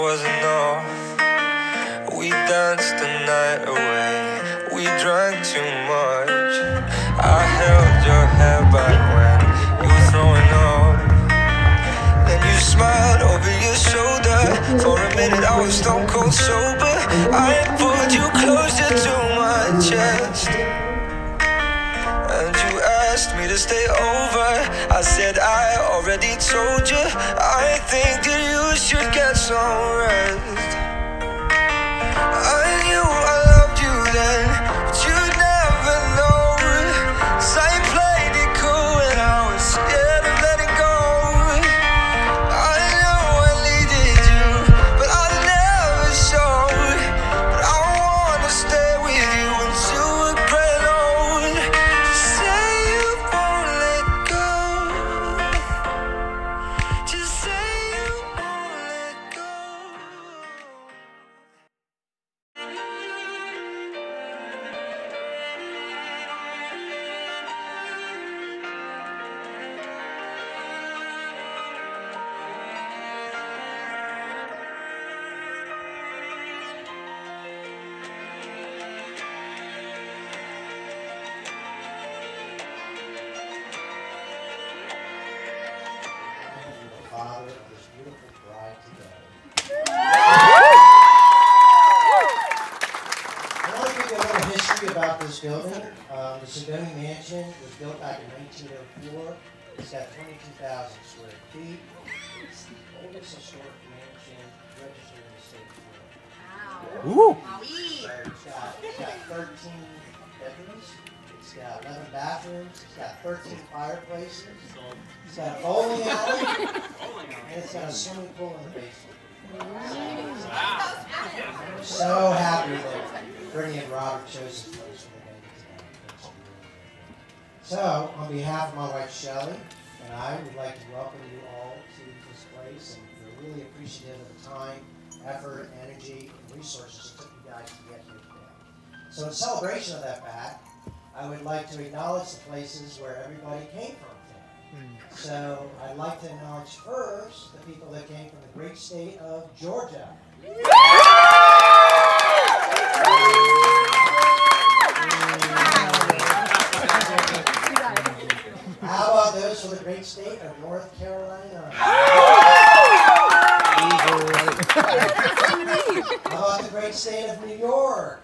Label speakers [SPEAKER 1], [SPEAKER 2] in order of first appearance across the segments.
[SPEAKER 1] wasn't off. We danced the night away. We drank too much. I held your hair back when you were throwing up. Then you smiled over your shoulder. For a minute, I was stone cold sober. I pulled you closer to my chest. And you asked me to stay over. I said, I already told you. I think that you should get some
[SPEAKER 2] father of beautiful bride today. I want to give you a little history about this building. Um, the Sydonie Mansion was built back in 1904. It's got 22,000 square feet. It's the oldest historic mansion registered in the state of Florida.
[SPEAKER 3] Woo!
[SPEAKER 2] So it's got, it's got 13 bedrooms. It's got 11 bathrooms. It's got 13 fireplaces. It's got a bowling alley. and it's got a swimming pool in the basement. I'm so happy that Brittany and Robert chose this place for the baby tonight. It's really good. So, on behalf of my wife Shelley and I would like to welcome you all to this place, and we're really appreciative of the time, effort, energy, and resources it took you guys to get here today. So, in celebration of that fact, I would like to acknowledge the places where everybody came from today. So, I'd like to acknowledge first the people that came from the great state of Georgia. How about those from the great state of North Carolina? How about the great state of New York?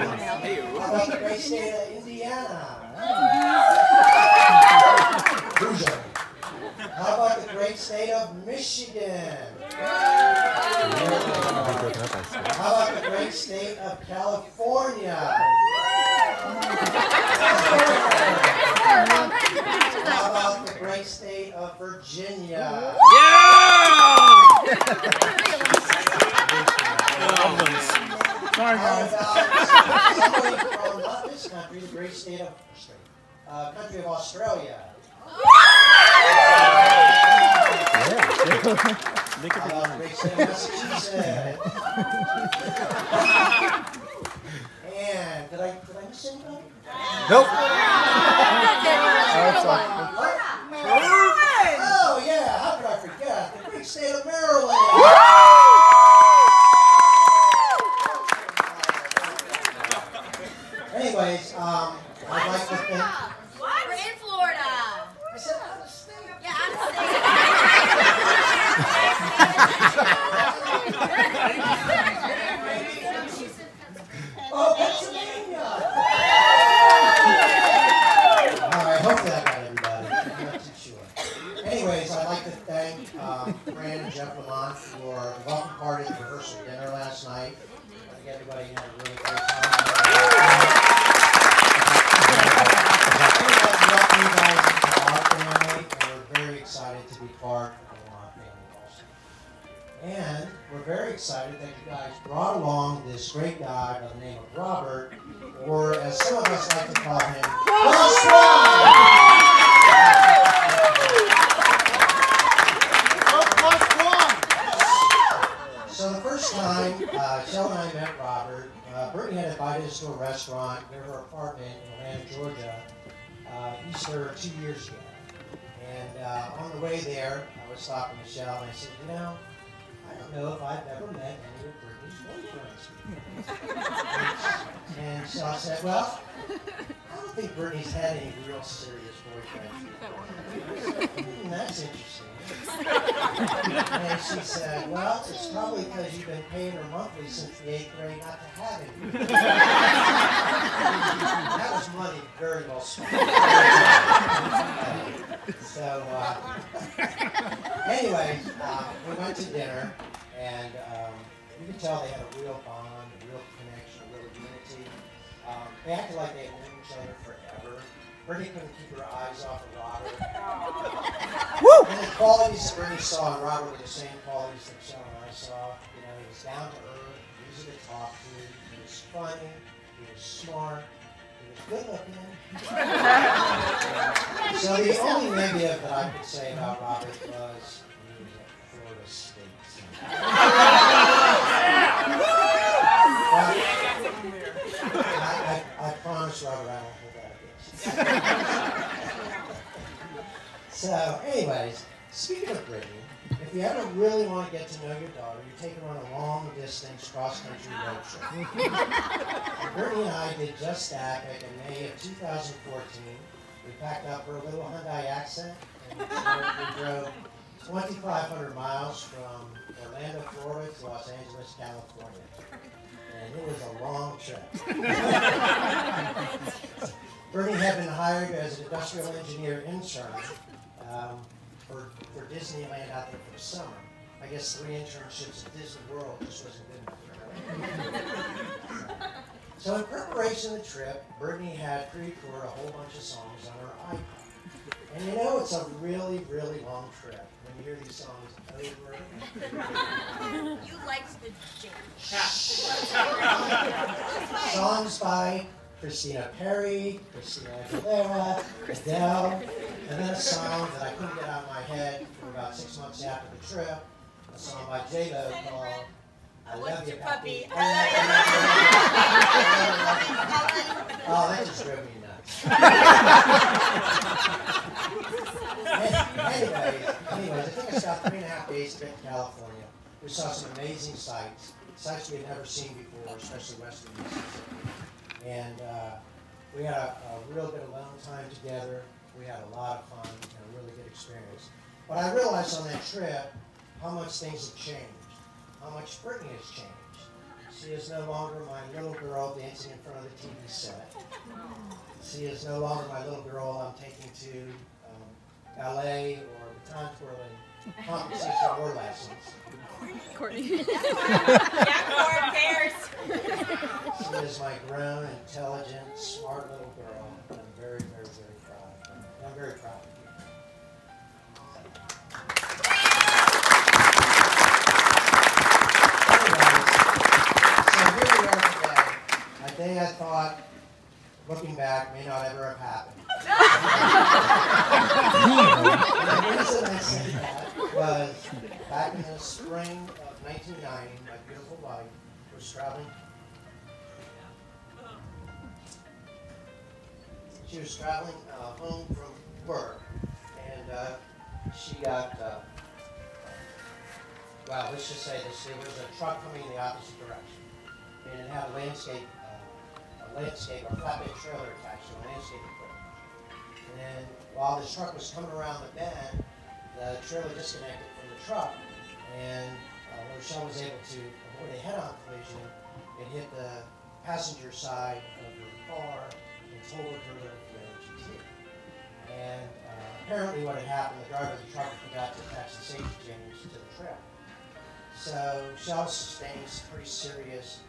[SPEAKER 2] Well, they say that Indiana. How about the great state of Michigan? How about the great state of California? How about the great state of Virginia? Yeah!
[SPEAKER 3] Sorry,
[SPEAKER 2] How
[SPEAKER 3] guys.
[SPEAKER 2] from not this country, the great state of uh, country of Australia?
[SPEAKER 3] Make
[SPEAKER 2] How
[SPEAKER 3] it
[SPEAKER 2] about the great state of Massachusetts? and did I did I miss anybody?
[SPEAKER 3] Nope.
[SPEAKER 2] Oh yeah, how could I forget? The great state of Maryland. Anyways, um, I'd like to thank.
[SPEAKER 4] What? We're in Florida.
[SPEAKER 2] I said out of state.
[SPEAKER 4] Yeah, I'm saying.
[SPEAKER 2] Oh, Pennsylvania. All right, hopefully I got everybody. I'm not too sure. Anyways, I'd like to thank um, Fran and Jeff Lamont for the welcome party at rehearsal dinner last night. I think everybody had a really great time. We're very excited to be part of the Lamont family also. And we're very excited that you guys brought along this great guy by the name of Robert, or as some of us like to call him, Easter two years ago. And uh, on the way there, I was talking to Michelle, and I said, you know, I don't know if I've ever met any of Brittany's boyfriends. and, and so I said, well, I don't think Bernie's had any real serious boyfriends. Hmm, that's interesting. And she said, well, it's probably because you've been paying her monthly since the eighth grade not to have any. that was money very well spent. so, uh, anyway, uh, we went to dinner, and um, you could tell they had a real bond, a real connection, a real unity. Um, they acted like they had known each other forever. Brittany couldn't keep her eyes off of Robert. Woo! And the qualities that Brittany saw in Robert were the same qualities that Michelle and I saw. You know, he was down to earth, easy to talk to, he was funny, he was smart, he was good looking. so the only negative that I could say about Robert was cross country road trip. Brittany and I did just that back in May of 2014. We packed up her little Hyundai Accent and we drove 2,500 miles from Orlando, Florida to Los Angeles, California. And it was a long trip. Bernie had been hired as an industrial engineer intern um, for, for Disneyland out there for the summer. I guess three internships at Disney World just wasn't good enough. So in preparation of the trip, Brittany had pre-recorded a whole bunch of songs on her iPod. And you know it's a really, really long trip when you hear these songs over and over.
[SPEAKER 4] You liked the jam.
[SPEAKER 2] Songs by Christina Perri, Christina Aguilera, Adele, and then a song that I couldn't get out of my head for about six months after the trip, a song by J-Lo called I Luh Ya Papi. Oh, that just drove me nuts. anyways, anyways, I think I stopped three and a half days get California. We saw some amazing sights, sights we had never seen before, especially western Mississippi. And uh, we had a, a real good alone time together. We had a lot of fun and a really good experience. But I realized on that trip how much things have changed, how much Brittany has changed. She is no longer my little girl dancing in front of the TV set. She is no longer my little girl I'm taking to um, ballet or baton twirling competition or lessons.
[SPEAKER 4] Yeah, four pairs.
[SPEAKER 2] She is my grown, intelligent, smart little girl. and I'm very, very, very proud. of her. I'm very proud had thought, looking back, may not ever have happened. the reason I say that was back in the spring of 1990, my beautiful wife was traveling. She was traveling uh, home from work, and uh, she got, uh, well, let's just say this, there was a truck coming in the opposite direction, and it had a landscape, uh, landscape, a flatbed trailer attached to a landscape equipment. And then while this truck was coming around the bend, the trailer disconnected from the truck, and uh, Rochelle was able to avoid a head-on collision. It hit the passenger side of her car and totaled her little GT. And uh, apparently what had happened, the driver of the truck forgot to attach the safety chains to the trailer. So Shell sustained pretty serious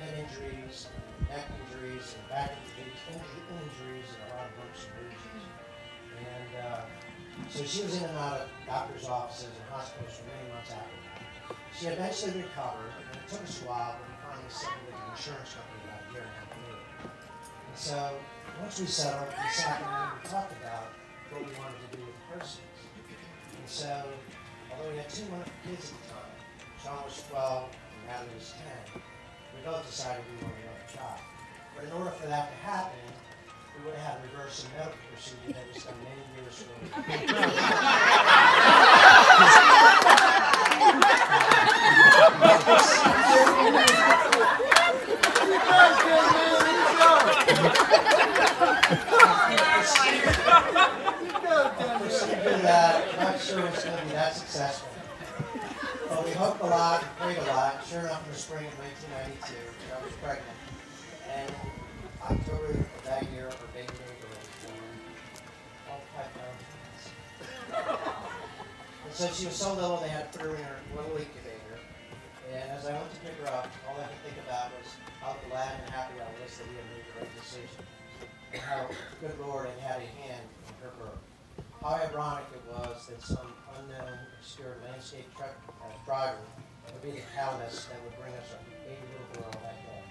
[SPEAKER 2] head injuries, neck injuries, and back injuries, and a lot of bumps and bruises. And uh, so she was in and out of doctors' offices and hospitals for many months after that. She eventually recovered, and it took us a while, but we finally settled with the insurance company about a year and a half later. And so once we settled, we sat down and talked about what we wanted to do with the proceeds. And so, although we had two wonderful kids at the time, Sean was 12 and Natalie was 10, we both decided we wanted another child. But in order for that to happen, we would have had to reverse a medical procedure that was done many years ago. procedure that I'm not sure was going to be that successful. But we hoped a lot, prayed a lot. Sure enough, in the spring of 1992, I was pregnant. And October of that year, our baby girl was born. All five pounds. And so she was so little, they had to put her in her little incubator. And as I went to pick her up, all I could think about was how glad and happy I was that we had made the right decision. And how good Lord had had a hand in her birth. How ironic it was that some unknown, obscure landscape truck uh, driver would be the catalyst that would bring us a baby little girl that day.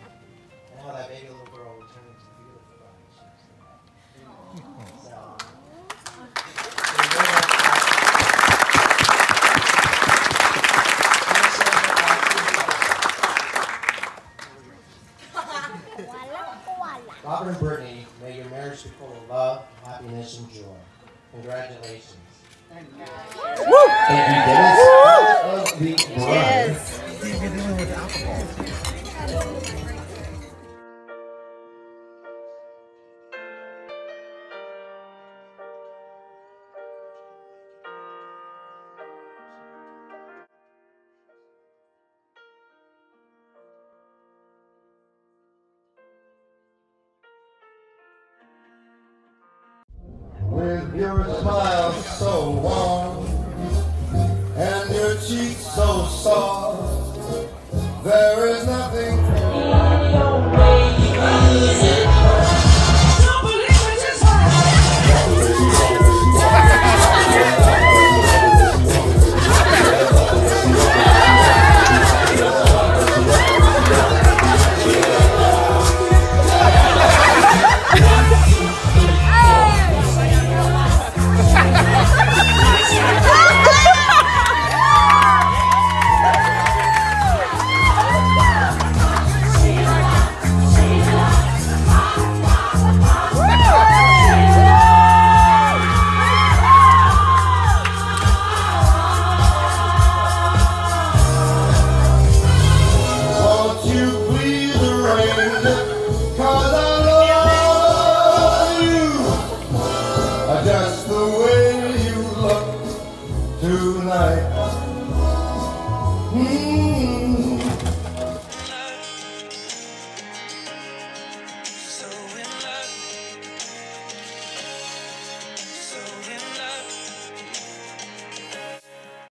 [SPEAKER 2] And how that baby little girl would turn into the beautiful bride she is today. So, so we're gonna- Robert and Brittany, may your marriage be full of love, happiness, and joy. Congratulations.
[SPEAKER 5] Thank you, the bride.
[SPEAKER 6] Your smile so warm